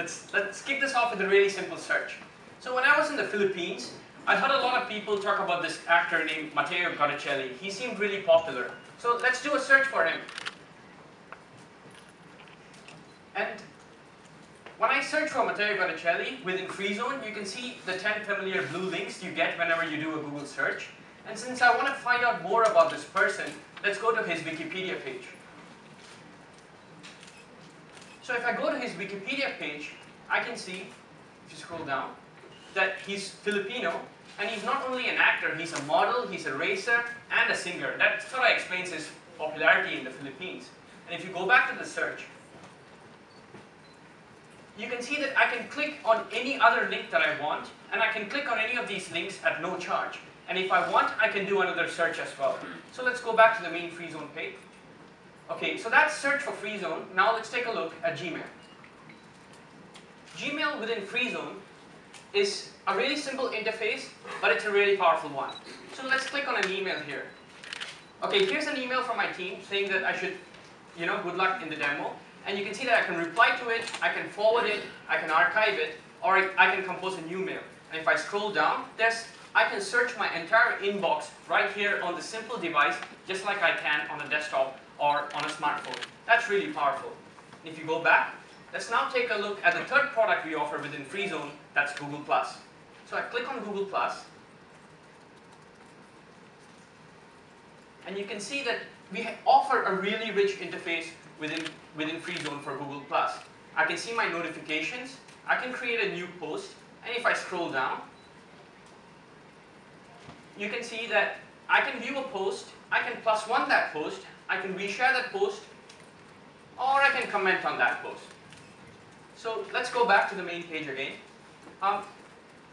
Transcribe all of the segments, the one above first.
let's, let's kick this off with a really simple search. So when I was in the Philippines, I heard a lot of people talk about this actor named Matteo Guidicelli. He seemed really popular. So let's do a search for him. And when I search for Matteo Guidicelli within FreeZone, you can see the 10 familiar blue links you get whenever you do a Google search. And since I want to find out more about this person, let's go to his Wikipedia page. So if I go to his Wikipedia page, I can see, if you scroll down, that he's Filipino, and he's not only an actor, he's a model, he's a racer, and a singer. That sort of explains his popularity in the Philippines. And if you go back to the search, you can see that I can click on any other link that I want, and I can click on any of these links at no charge. And if I want, I can do another search as well. So let's go back to the main free zone page. Okay, so that's search for free zone. Now let's take a look at Gmail. Gmail within free zone is a really simple interface, but it's a really powerful one. So let's click on an email here. Okay, here's an email from my team saying that I should, you know, good luck in the demo. And you can see that I can reply to it, I can forward it, I can archive it, or I can compose a new mail. And if I scroll down, there's, I can search my entire inbox right here on the simple device, just like I can on a desktop or on a smartphone. That's really powerful. If you go back, let's now take a look at the third product we offer within FreeZone, that's Google+. So I click on Google+, and you can see that we offer a really rich interface within, within FreeZone for Google+. I can see my notifications, I can create a new post, and if I scroll down, you can see that I can view a post, I can plus one that post, I can reshare that post, or I can comment on that post. So let's go back to the main page again. Um,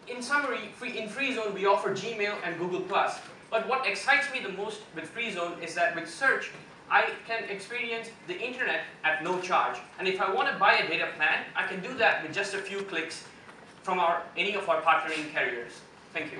in summary, free, in FreeZone we offer Gmail and Google+. Plus. But what excites me the most with FreeZone is that with search, I can experience the internet at no charge. And if I want to buy a data plan, I can do that with just a few clicks from our, any of our partnering carriers. Thank you.